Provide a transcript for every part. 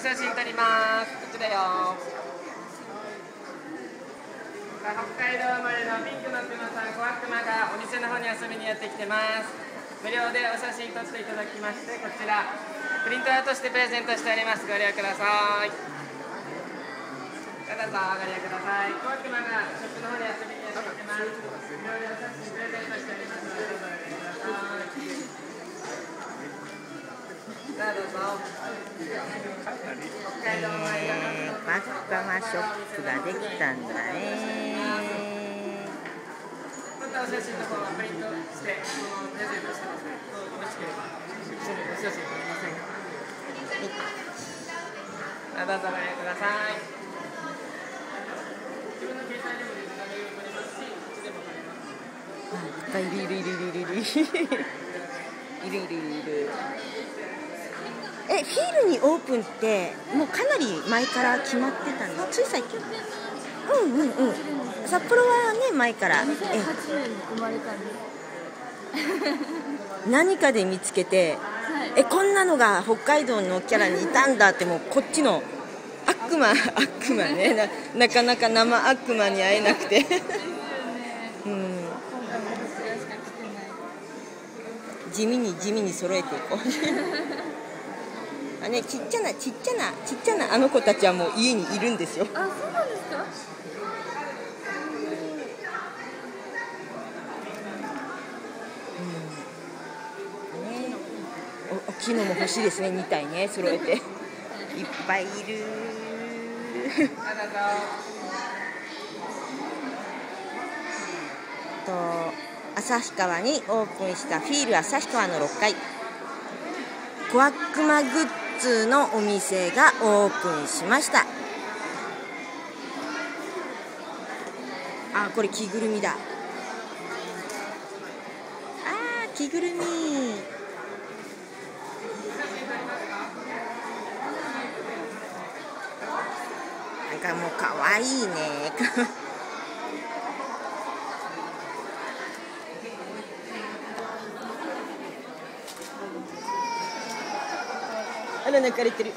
写真撮ります。こっちだよ。北海道生まれのピンクの熊さん小悪魔がお店の方に遊びにやってきてます。無料でお写真撮っていただきましてこちらプリントアウトしてプレゼントしております。ご利用ください。どうぞご利用ください。小悪魔がショップの方に遊びにやってきてます無料でお写真プレゼントしておりますどうぞご利用くださいさあどうぞ北海道生まれえー、バッカマショップができたんだねまたお写真の方はプリントして、このプレゼントしてますね。よろしければ一緒にお写真撮りませんか。あどうぞご利用ください。いっぱいいるいるいるいるいるいるいるいるいるえフィールにオープンってもうかなり前から決まってたの？つい最近？うんうんうん札幌はね前から2008え年に生まれたんです。何かで見つけてはい。えこんなのが北海道のキャラにいたんだってもうこっちの悪魔悪魔ねな なかなか生悪魔に会えなくて。うん。地味に地味に揃えていこう あねちっちゃなちっちゃなちっちゃなあの子たちはもう家にいるんですよ。あ、そうなんですか？ね。お大きいのも欲しいですね。2体ね。揃えて。いっぱいいる。と旭川にオープンしたフィール旭川の6階。コワックマグッズのお店がオープンしました。あこれ着ぐるみだ。あ着ぐるみ。なんかもうかわいいね。あら泣かれてる。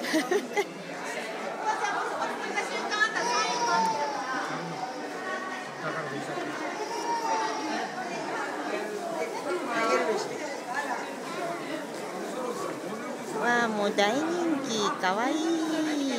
わあもう大人気。かわいい。